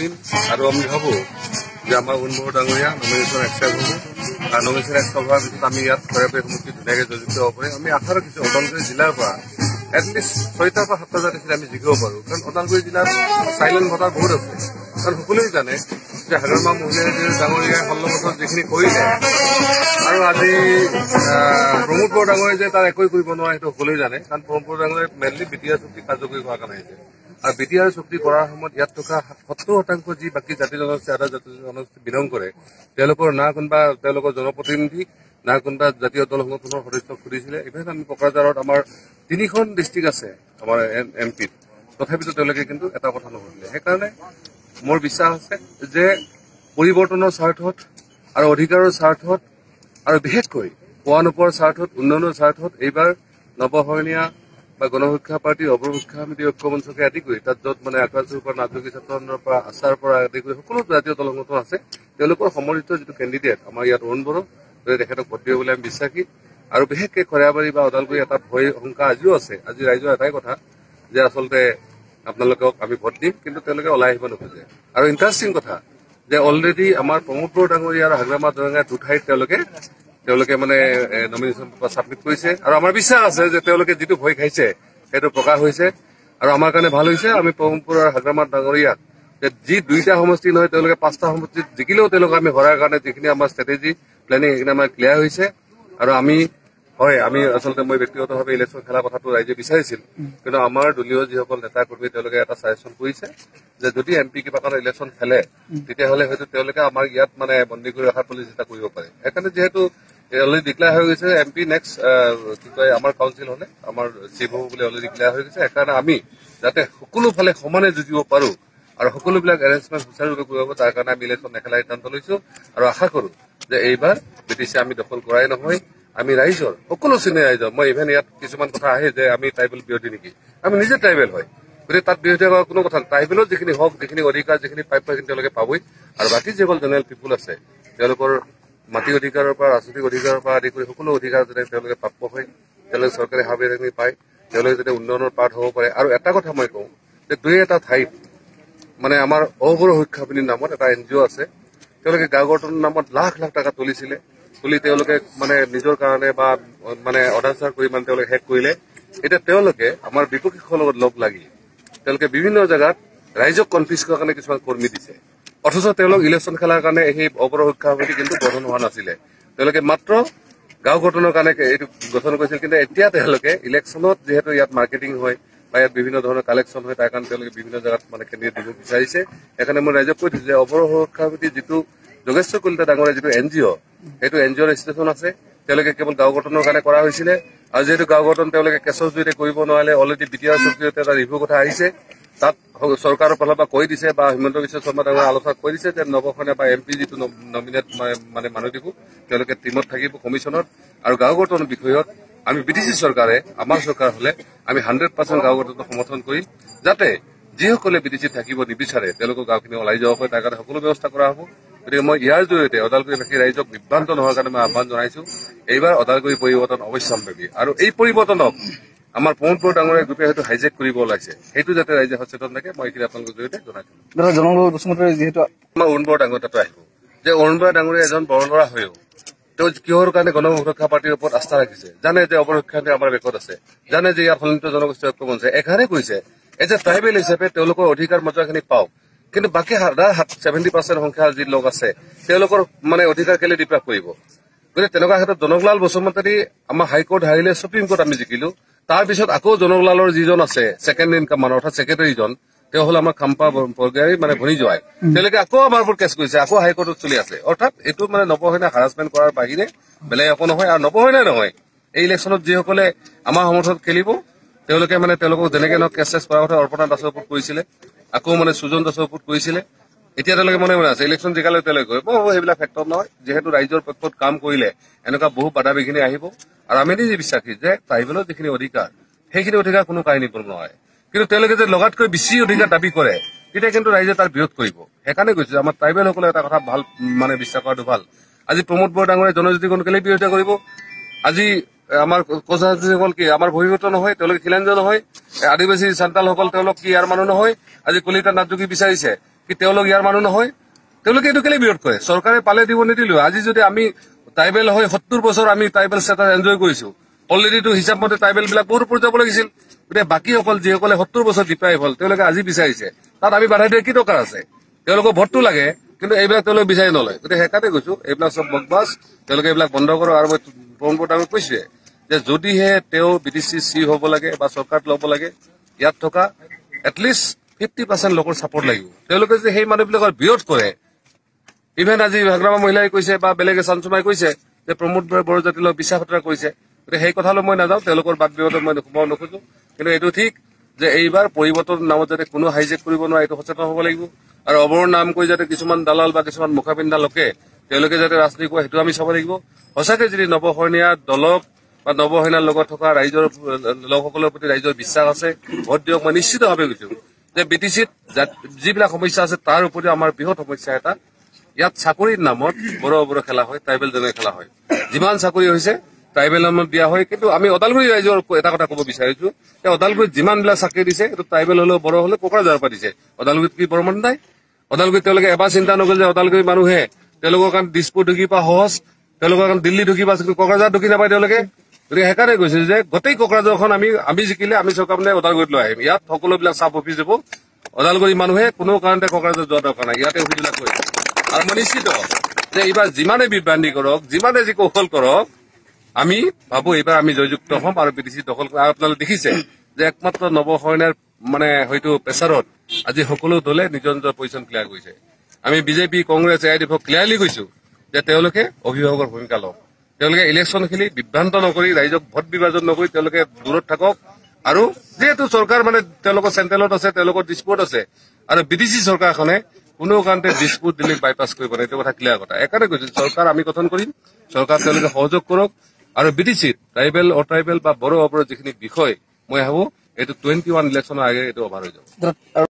দিন আৰু আমি ভাবো যে আমাৰ উন্মৰ ডাঙৰীয়া নমিনেশ্যন একচেপ্ট হ'ব আৰু নমিনেশ্যন একচেপ্ট হোৱাৰ পিছত আমি ইয়াত ঘৰে সমষ্টি ধুনীয়াকৈ জড়িত হ'ব পাৰিম আমি আশা ৰাখিছো ওদালগুৰি জিলাৰ পৰা এটলিষ্ট ছয়টাৰ পৰা সাতটা জাতিছিল আমি জিকিব পাৰো। কাৰণ ওদালগুৰি জিলাত চাইলেণ্ট ভোটাৰ বহুত আছে। কাৰণ সকলোৱে জানে যে হাগৰমা মহিলাই যে ডাঙৰীয়াই বছৰ যিখিনি কৰিলে আৰু আজি প্ৰমোদ ডাঙৰীয়াই যে তাৰ একোৱে কৰিব নোৱাৰে সেইটো সকলোৱে জানে। কাৰণ প্ৰমোদ বড়ো ডাঙৰীয়াই মেইনলি বি টি আৰ চুক্তি কাৰ্যকৰী হোৱাৰ কাৰণে আহিছে। আৰু বি টি আৰ চুক্তি কৰাৰ সময়ত ইয়াত থকা সত্তৰ শতাংশ যি বাকী জাতি জনগোষ্ঠী আধা জাতি জনগোষ্ঠী বিলং কৰে তেওঁলোকৰ না কোনোবা তেওঁলোকৰ জনপ্ৰতিনিধি না কোনোবা জাতীয় দল সংগঠনৰ সদস্যক সুধিছিলে। ইভেন আমি কোকৰাঝাৰত আমাৰ তিনিখন ডিষ্ট্ৰিক্ট আছে আমাৰ এম পিত তথাপিতো তেওঁলোকে কিন্তু এটা কথা নুসুধিলে সেইকাৰণে মোৰ বিশ্বাস আছে যে পৰিৱৰ্তনৰ স্বাৰ্থত আৰু অধিকাৰৰ স্বাৰ্থত আৰু বিশেষকৈ পোৱা নোপোৱাৰ স্বাৰ্থত উন্নয়নৰ স্বাৰ্থত এইবাৰ নৱশৰণীয়া বা গণশিক্ষা পাৰ্টী অপশিক্ষা সমিতি ঐক্য মঞ্চকে আদি কৰি তাত য'ত মানে আকাশৰ পৰা নাটকী ছাত্ৰৰ পৰা আচাৰ পৰা আদি কৰি সকলো জাতীয় দল সংগঠন আছে তেওঁলোকৰ সমৰ্থিত যিটো কেণ্ডিডেট আমাৰ ইয়াত অৰুণ বড়ো তেখেতক ভোট দিব বুলি আমি বিশ্বাসী আৰু বিশেষকৈ খৰিয়াবাৰী বা ওদালগুৰি এটা ভয় শংকা আজিও আছে আজি ৰাইজৰ এটাই কথা যে আচলতে আপোনালোকক আমি ভোট দিম কিন্তু তেওঁলোকে ওলাই আহিব নোখোজে। আৰু ইণ্টাৰেষ্টিং কথা যে অলৰেডি আমাৰ প্ৰমোদ বড়ো ডাঙৰীয়া আৰু হাগ্ৰামা দৰঙা দুঠাইত তেওঁলোকে তেওঁলোকে মানে নমিনেশ্যন ছাবমিট কৰিছে। আৰু আমাৰ বিশ্বাস আছে যে তেওঁলোকে যিটো ভয় খাইছে সেইটো প্ৰকাশ হৈছে। আৰু আমাৰ কাৰণে ভাল হৈছে। আমি প্ৰমোদপুৰ আৰু ডাঙৰীয়াক যে যি দুইটা সমষ্টি নহয় তেওঁলোকে পাঁচটা সমষ্টিত জিকিলেও তেওঁলোকক আমি হৰাৰ কাৰণে যিখিনি আমাৰ ষ্ট্ৰেটেজি প্লেনিং সেইখিনি আমাৰ ক্লিয়াৰ হৈছে। আৰু আমি হয় আমি আচলতে মই ব্যক্তিগতভাৱে ইলেকশ্যন খেলা কথাটো ৰাইজে বিচাৰিছিল। কিন্তু আমাৰ দলীয় যিসকল নেতা কৰ্মী তেওঁলোকে এটা ছাজেশ্যন কৰিছে যে যদি এম পি কিবা কাৰণে ইলেকশ্যন খেলে তেতিয়াহ'লে হয়তো তেওঁলোকে আমাৰ ইয়াত মানে বন্দী কৰি ৰখাৰ পলিচি এটা কৰিব পাৰে। সেইকাৰণে যিহেতু অলৰেডি ডিক্লেয়াৰ হৈ গৈছে এম পি নেক্সট কি কয় আমাৰ কাউন্সিল হলে আমাৰ চিফ হ'ব বুলি অলৰেডি ডিক্লেয়াৰ হৈ গৈছে। সেইকাৰণে আমি যাতে সকলো ফালে সমানে যুঁজিব পাৰো আৰু সকলোবিলাক এৰেঞ্জমেণ্ট সুচাৰুৰূপে কৰিব তাৰ কাৰণে আমি ইলেকশ্যন নেখেলা সিদ্ধান্ত লৈছো। আৰু আশা কৰো যে এইবাৰ বি টি চি আমি দখল কৰাই নহয়। আমি ৰাইজৰ সকলো শ্ৰেণীৰ ৰাইজৰ মই ইভেন ইয়াত কিছুমান কথা আহে যে আমি ট্ৰাইবেল বিৰোধী নেকি। আমি নিজে ট্ৰাইবেল হয়। গতিকে তাত বিৰোধী হোৱাৰ কোনো কথা ট্ৰাইবেলৰ যিখিনি হক যিখিনি অধিকাৰ যিখিনি প্ৰাপ্য সেইখিনি তেওঁলোকে পাবই। আৰু বাকী যিসকল জেনেৰেল পিপুল আছে তেওঁলোকৰ মাটি অধিকাৰৰ পৰা ৰাজনৈতিক অধিকাৰৰ পৰা আদি কৰি সকলো অধিকাৰ যাতে তেওঁলোকে প্ৰাপ্য হয় তেওঁলোকে চৰকাৰী সাৱধানী পায় তেওঁলোকে যাতে উন্নয়নৰ পাঠ হ'ব পাৰে। আৰু এটা কথা মই কওঁ যে দুই এটা ঠাইত মানে আমাৰ অবৰ শিক্ষা বুলি নামত এটা এন জি অ' আছে তেওঁলোকে গাঁও গঠনৰ নামত লাখ লাখ টকা তুলিছিলে তুলি তেওঁলোকে মানে নিজৰ কাৰণে বা মানে অনাচাৰ কৰি মানে তেওঁলোকে শেষ কৰিলে। এতিয়া তেওঁলোকে আমাৰ বিপক্ষীসকলৰ লগত লগ লাগি তেওঁলোকে বিভিন্ন জেগাত ৰাইজক কনফিউজ কৰাৰ কাৰণে কিছুমান কৰ্মী দিছে। অথচ তেওঁলোক ইলেকশ্যন খেলাৰ কাৰণে সেই অপৰ শিক্ষা সমিতি কিন্তু গঠন হোৱা নাছিলে। তেওঁলোকে মাত্ৰ গাঁও গঠনৰ কাৰণে এইটো গঠন কৰিছিল কিন্তু এতিয়া তেওঁলোকে ইলেকশ্যনত যিহেতু ইয়াত মাৰ্কেটিং হয় বা ইয়াত বিভিন্ন ধৰণৰ কালেকশ্যন হয় তাৰ কাৰণে তেওঁলোকে বিভিন্ন জেগাত মানে কেন্দ্ৰীয় দিব বিচাৰিছে। সেইকাৰণে মই ৰাইজক কৈ দিছো যে অপৰ সুৰক্ষা সমিতি যিটো যোগেশ্বৰ কলিতা ডাঙৰীয়া যিটো এন জি অ' সেইটো এন জি অ'ৰ ৰেজিষ্ট্ৰেশ্যন আছে। তেওঁলোকে কেৱল গাঁও গঠনৰ কাৰণে কৰা হৈছিলে। আৰু যিহেতু গাঁও গঠন তেওঁলোকে কেছৰ জৰিয়তে কৰিব নোৱাৰিলে অলৰেডি বি টি আৰ জৰিয়তে এটা ৰিভিউ কথা আহিছে। তাত চৰকাৰৰ ফালৰ পৰা কৈ দিছে বা হিমন্ত বিশ্ব শৰ্মা ডাঙৰীয়া আলোচনা কৈ দিছে যে নৱখনে বা এম পি যিটো নমিনেট মানে মানুহ দিব তেওঁলোকে টীমত থাকিব কমিশ্যনত আৰু গাঁও গঠনৰ বিষয়ত আমি বি টি চি চৰকাৰে আমাৰ চৰকাৰ হলে আমি হাণ্ড্ৰেড পাৰ্চেণ্ট গাঁও গঠনক সমৰ্থন কৰিম যাতে যিসকলে বি টি চিত থাকিব নিবিচাৰে তেওঁলোকৰ গাঁওখিনি ওলাই যাব পাৰে তাৰ কাৰণে সকলো ব্যৱস্থা কৰা হ'ব। গতিকে মই ইয়াৰ জৰিয়তে ওদালগুৰিবাসী ৰাইজক বিভ্ৰান্ত নোহোৱাৰ কাৰণে মই আহ্বান জনাইছো এইবাৰ ওদালগুৰি পৰিৱৰ্তন অৱশ্যম্ভাৱী আৰু এই পৰিৱৰ্তনক আমাৰ পৱনপুৰ ডাঙৰীয়া গ্ৰুপে হয়তো হাইজেক কৰিব ওলাইছে। সেইটো যাতে ৰাইজে সচেতন থাকে মই এইখিনি আপোনালোকৰ জৰিয়তে জনাইছো দাদা জনগণ যিহেতু আমাৰ অৰুণ বৰা ডাঙৰীয়া তাতো আহিব। যে অৰুণ বৰা ডাঙৰীয়া এজন বৰ ল'ৰা হৈও তেওঁ কিহৰ কাৰণে গণ সুৰক্ষা পাৰ্টীৰ ওপৰত আস্থা ৰাখিছে? জানে যে অৱৰক্ষা আমাৰ বেকত আছে। জানে যে ইয়াৰ সন্মিত জনগোষ্ঠী ঐক্য মঞ্চে এঘাৰে কৈছে এজ এ ট্ৰাইবেল হিচাপে তেওঁলোকৰ অধিকাৰ মৰ্যাদাখিনি পাওক। কিন্তু বাকী ছেভেণ্টি পাৰ্চেণ্ট সংখ্যাৰ যি লোক আছে তেওঁলোকৰ মানে অধিকাৰ কেলে ডিপ্ৰাপ কৰিব? গতিকে তেনেকুৱা ক্ষেত্ৰত জনকলাল বসুমতাৰী আমাৰ হাইকোৰ্ট হাৰিলে সুপ্ৰিম কোৰ্ট আমি জিকিলো। তাৰ পিছত আকৌ জনকলালৰ যিজন আছে ছেকেণ্ড ইন কমাণ্ড অৰ্থাৎ ছেক্ৰেটাৰীজন তেওঁ হ'ল আমাৰ খাম্পা বৰগোহাঁই মানে ভনী যোৱাই তেওঁলোকে আকৌ আমাৰ ওপৰত কেছ কৰিছে আকৌ হাইকোৰ্টত চলি আছে। অৰ্থাৎ এইটো মানে নৱসেনা হাৰাচমেণ্ট কৰাৰ বাহিৰে বেলেগ একো নহয় আৰু নৱসেনাই নহয়। এই ইলেকশ্যনত যিসকলে আমাৰ সমৰ্থনত খেলিব তেওঁলোকে মানে তেওঁলোকক যেনেকে নহওক কেছ চেছ কৰাৰ কথা অৰ্পণা দাসৰ ওপৰত কৰিছিলে আকৌ মানে সুজন দাসৰ ওপৰত কৰিছিলে। এতিয়া তেওঁলোকে মনে মনে আছে ইলেকশ্যন জিকালে কৰিব সেইবিলাক ক্ষেত্ৰত নহয়। যিহেতু ৰাইজৰ পক্ষত কাম কৰিলে এনেকুৱা বহু বাধা বিঘিনি আহিব। আৰু আমি নিজে বিশ্বাসী যে ট্ৰাইবেলৰ যিখিনি অধিকাৰ সেইখিনি অধিকাৰ কোনো কাহিনী কৰিব নোৱাৰে কিন্তু তেওঁলোকে যে লগাতকৈ বেছি অধিকাৰ দাবী কৰে তেতিয়া কিন্তু ৰাইজে তাৰ বিৰোধ কৰিব। সেইকাৰণে কৈছো আমাৰ ট্ৰাইবেলসকলে এটা কথা ভাল মানে বিশ্বাস কৰাটো ভাল। আজি প্ৰমোদ বৰা ডাঙৰে জনজাতিকৰণ কেলে বিৰোধিতা কৰিব? আজি আমাৰ কোচাসকল কি আমাৰ ভৱিষ্যত নহয় তেওঁলোকে খিলাঞ্জ নহয় আদিবাসী চান্তালসকল তেওঁলোক কি ইয়াৰ মানুহ নহয়। আজি কলিতা নাথযোগী বিচাৰিছে কি তেওঁলোক ইয়াৰ মানুহ নহয়। তেওঁলোকে এইটো কেলে বিৰোধ কৰে? চৰকাৰে পালে দিব নিদিলো আজি যদি আমি ট্ৰাইবেল হৈ সত্তৰ বছৰ আমি ট্ৰাইবেল ষ্টেটাছ এনজয় কৰিছো অলৰেডিটো হিচাপ মতে ট্ৰাইবেল বিলাক বহুত ওপৰত যাব লাগিছিল। গতিকে বাকীসকল যিসকলে সত্তৰ বছৰ ডিপ্ৰাইভ হ'ল তেওঁলোকে আজি বিচাৰিছে। তাত আমি বাধা দিয়া কি দৰকাৰ আছে? তেওঁলোকৰ ভোটটো লাগে কিন্তু এইবিলাক তেওঁলোকে বিচাৰি নলয়। গতিকে সেইকাৰণে কৈছো এইবিলাক চব বকবাছ তেওঁলোকে এইবিলাক বন্ধ কৰক আৰু মই পৱন বৰ্তাক কৈছোৱে যে যদিহে তেওঁ বি টি চি চি হ'ব লাগে বা চৰকাৰত ল'ব লাগে ইয়াত থকা এটলিষ্ট ফিফটি পাৰ্চেণ্ট লোকৰ ছাপৰ্ট লাগিব। তেওঁলোকে যে সেই মানুহবিলাকৰ বিৰোধ কৰে ইভেন আজি ভাগ্ৰামা মহিলাই কৈছে বা বেলেগে চাঞ্চুমাই কৈছে যে প্ৰমোদ বড়োজাতিলৈ বিশ্বাস হত্যা কৰিছে। গতিকে সেই কথালৈ মই নাযাওঁ তেওঁলোকৰ বাদ বিবাদত মই সোমাব নোখোজো। কিন্তু এইটো ঠিক যে এইবাৰ পৰিৱৰ্তন নামত যাতে কোনো হাইজেক কৰিব নোৱাৰে এইটো সচেতন হ'ব লাগিব। আৰু অৱৰৰ নাম কৰি যাতে কিছুমান দালাল বা কিছুমান মুখা পিন্ধা লোকে তেওঁলোকে যাতে ৰাজনীতি কৰে সেইটো আমি চাব লাগিব। সঁচাকে যদি নৱসৈনীয়া দলক বা নৱসেনাৰ লগত থকা ৰাইজৰ লোকসকলৰ প্ৰতি ৰাইজৰ বিশ্বাস আছে ভোট দিয়ক মই নিশ্চিতভাৱে কৈছো যে বি টি চিত যিবিলাক সমস্যা আছে তাৰ উপৰিও আমাৰ বৃহৎ সমস্যা এটা। ইয়াত চাকৰিৰ নামত বড়ো বড়ো খেলা হয় ট্ৰাইবেল জনে খেলা হয়। যিমান চাকৰি হৈছে ট্ৰাইবেল নামত দিয়া হয়। কিন্তু আমি ওদালগুৰি ৰাইজৰ এটা কথা ক'ব বিচাৰিছো যে ওদালগুৰিত যিমান বিলাক চাকৰি দিছে এইটো ট্ৰাইবেল হলেও বড়ো হলেও কোকৰাঝাৰৰ পৰা দিছে? ওদালগুৰিত কি বৰমান নাই? ওদালগুৰিত তেওঁলোকে এবাৰ চিন্তা নকৰে যে ওদালগুৰি মানুহে তেওঁলোকৰ কাৰণে দিছপুৰ ঢুকি পা সহজ তেওঁলোকৰ কাৰণে দিল্লী ঢুকি পা কোকৰাঝাৰ ঢুকি নাপায় তেওঁলোকে গতিকে সেইকাৰণে কৈছে যে গোটেই কোকৰাঝাৰখন আমি আমি জিকিলে আমি চৰকাৰ মানে ওদালগুৰিত লৈ আহিম। ইয়াত সকলোবিলাক চাব অফিচ যাব। ওদালগুৰি মানুহে কোনো কাৰণতে কোকৰাঝাৰ যোৱা দৰকাৰ নাই। ইয়াতে অফিচবিলাক কৰিব আৰু মই নিশ্চিত যে এইবাৰ যিমানে বিভ্ৰান্তি কৰক যিমানে যি কৌশল কৰক আমি ভাবো এইবাৰ আমি জয়যুক্ত হ'ম আৰু বি টি চি দখল আপোনালোকে দেখিছে যে একমাত্ৰ নৱশৰণাৰ মানে হয়তো প্ৰেচাৰত আজি সকলো দলে নিজৰ নিজৰ পজিশ্যন ক্লিয়াৰ কৰিছে। আমি BJP Congress A I D এফক clearly কৈছো যে তেওঁলোকে অভিভাৱকৰ ভূমিকা লওক। তেওঁলোকে ইলেকশ্যন খেলি বিভ্ৰান্ত নকৰি ৰাইজক ভোট বিভাজন নকৰি তেওঁলোকে দূৰত থাকক আৰু যিহেতু চৰকাৰ মানে তেওঁলোকৰ চেণ্ট্ৰেলত আছে তেওঁলোকৰ ডিছপুট আছে আৰু বিদেশী চৰকাৰখনে কোনো কাৰণতে ডিছপুট দিল্লীক বাইপাছ কৰিব নাই এইটো কথা ক্লিয়াৰ কথা। সেইকাৰণে কৈছো চৰকাৰ আমি গঠন কৰিম চৰকাৰ তেওঁলোকে সহযোগ কৰক আৰু বিটিচিত ট্ৰাইবেল অট্ৰাইবেল বা বড়ো অপৰৰ যিখিনি বিষয় মই ভাবো এইটো টুৱেণ্টি ওৱান ইলেকশ্যনৰ আগে এইটো অভাৰ হৈ যাব।